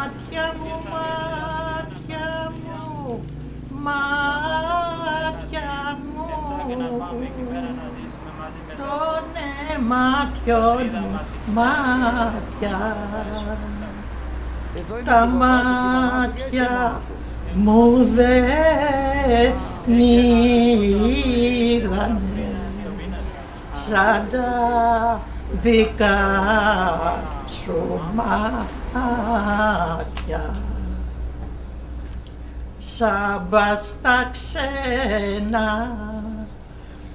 μάτια μου, μάτια μου, μάτια μου, των μάτιων μάτια, τα μάτια μου δεν είδανε. Σαν τα δικά σου μάτια σαν στα ξένα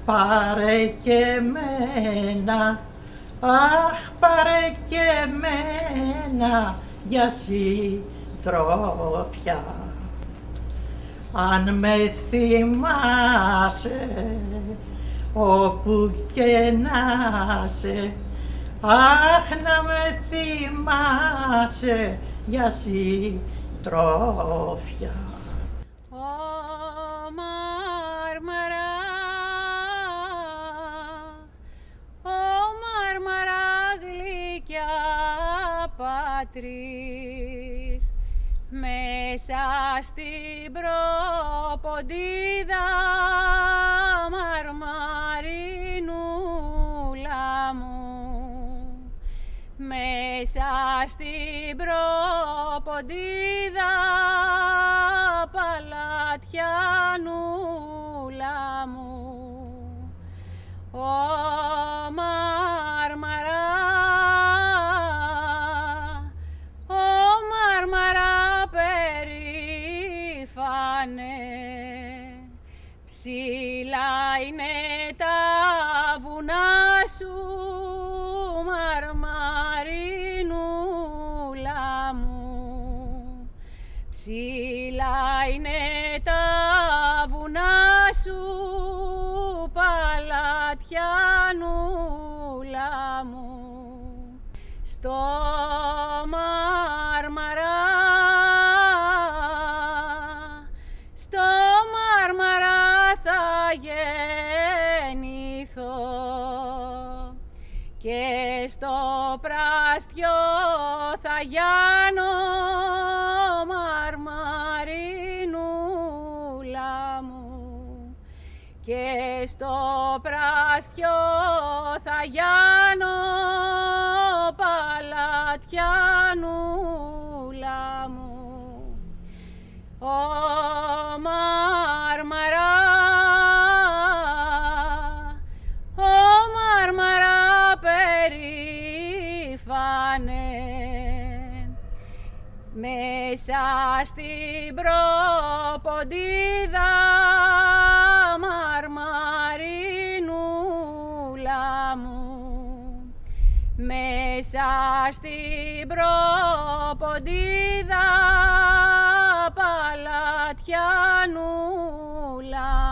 πάρε και μένα. Αχ πάρε και μένα για συντρόφια αν με θυμάσαι όπου και να σε αχ να με θυμάσαι για συντρόφια. Πατρίς. Μέσα στην προποντίδα μαρμαρινούλα μου μέσα στην προποντίδα παλατιανούλα μου Ψηλά είναι τα βουνά σου παλατιανούλα μου. Στο και στο πράστιο θα γιάνω στο πράστιο θα γιάνω παλατιανούλα μου Μέσα στην προποντίδα Μέσα στην προποντίδα παλατιανούλα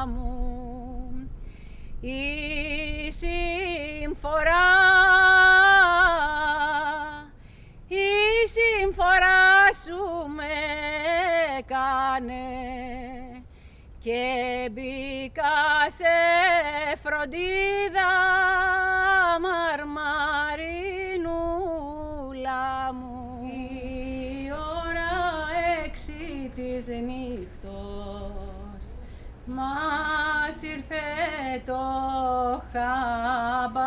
μου. Η συμφορά και μπήκα σε φροντίδα μαρμαρινούλα νύχτος μας ήρθε το χαμπάρι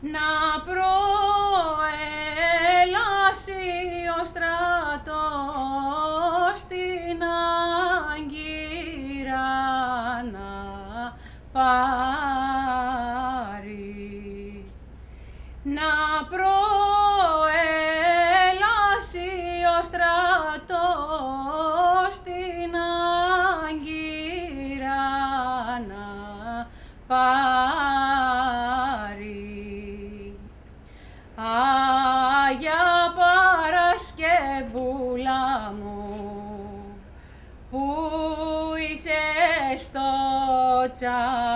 να προέλασει ο στρατός πάρει. Άγια Παρασκευούλα μου που είσαι στο τσαΐρι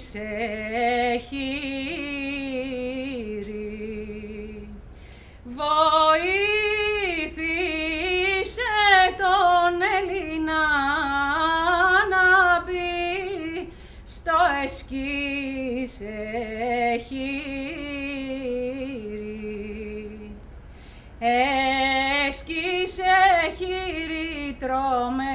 σε χείρι. Βοήθησε τον Έλληνα να μπει στο εσκί σε χείρι. Εσκί σε χείρι τρώμε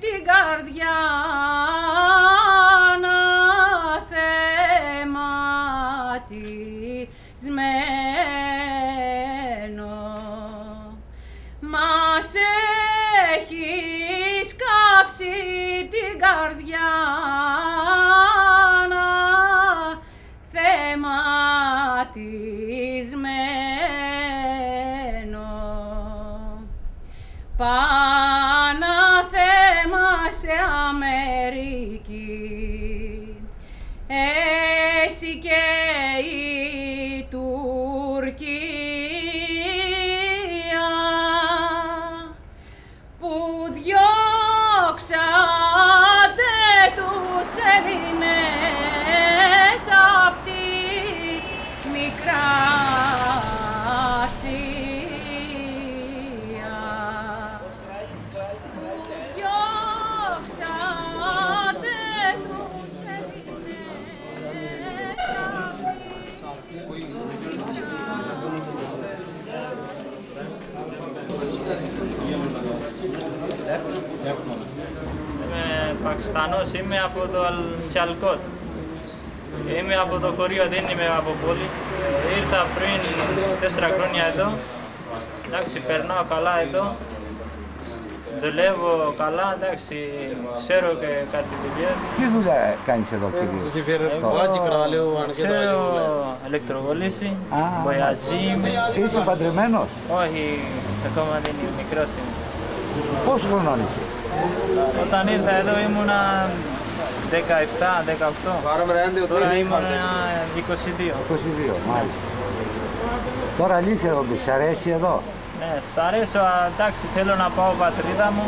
την καρδιά αναθεματισμένο. Μας έχεις σκάψει την καρδιά θεματισμένο. Είμαι Πακιστανός, είμαι από το Αλσιαλκότ. Είμαι από το χωρίο, δεν είμαι από πόλη. Ήρθα πριν τέσσερα χρόνια εδώ. Εντάξει, περνάω καλά εδώ. Δουλεύω καλά, εντάξει, ξέρω και κάτι δουλειές. Τι δουλειά κάνεις εδώ κυρίως; Εγώ ξέρω ηλεκτροβολήση, μποιατζή. Είσαι παντρεμένος; Όχι, ακόμα δεν είναι μικρός είμαι. Πόσο χρονών είσαι; Όταν ήρθα εδώ ήμουνα 17-18. Τώρα ήμουν 22. 22, μάλιστα. Τώρα αλήθεια εδώ μπει, σ' αρέσει εδώ; Ναι, σ' αρέσω, εντάξει θέλω να πάω πατρίδα μου,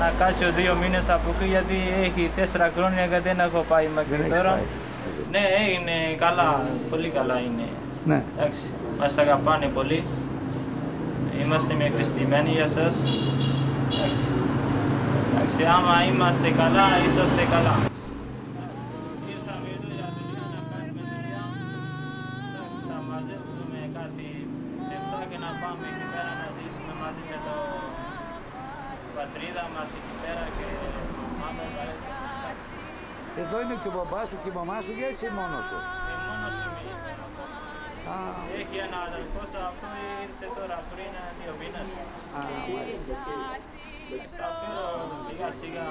να κάτσω δύο μήνες από εκεί γιατί έχει τέσσερα χρόνια και δεν έχω πάει μέχρι τώρα. Πάει. Ναι, είναι καλά, πολύ καλά είναι. Ναι. Εντάξει, μας αγαπάνε πολύ. Είμαστε με για σας. Εντάξει. Εντάξει, άμα είμαστε καλά, είσαστε καλά. Εντάξει, Ήρθαμε εδώ για δουλειά, να κάνουμε δουλειά. Εντάξει, θα μαζέψουμε κάτι λεφτά και να πάμε εκεί πέρα να ζήσουμε μαζί με το πατρίδα μας εκεί πέρα και πάμε παρέα. Εντάξει, Εδώ είναι και ο μπαμπάς σου και η μαμά σου ή εσύ μόνος σου. Έχει ένα αδελφός, αυτό ήρθε τώρα πριν δύο μήνες. α, μάλιστα. Θα φέρω σιγά σιγά